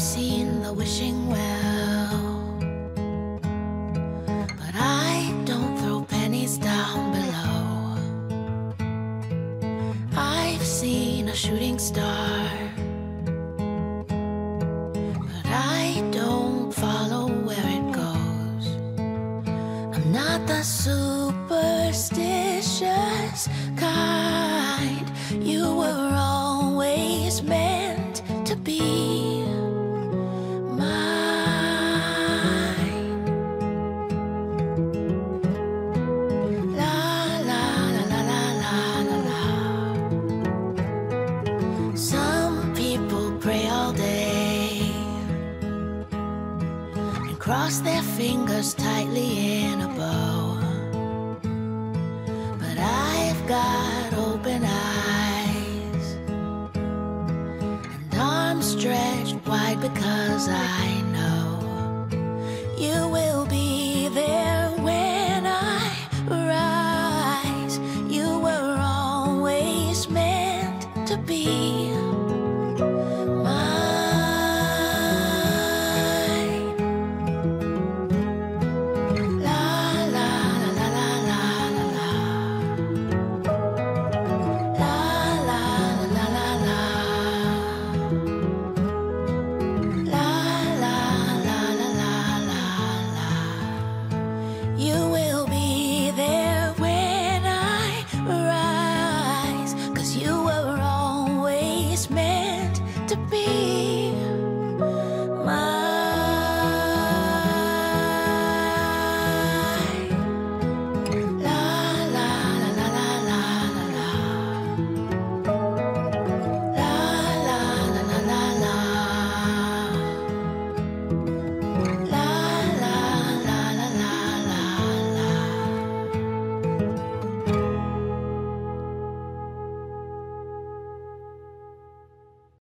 I've seen the wishing well, but I don't throw pennies down below. I've seen a shooting star, but I don't follow where it goes. I'm not the superstitious kind. You were always meant to be cross their fingers tightly in a bow. But I've got open eyes and arms stretched wide because I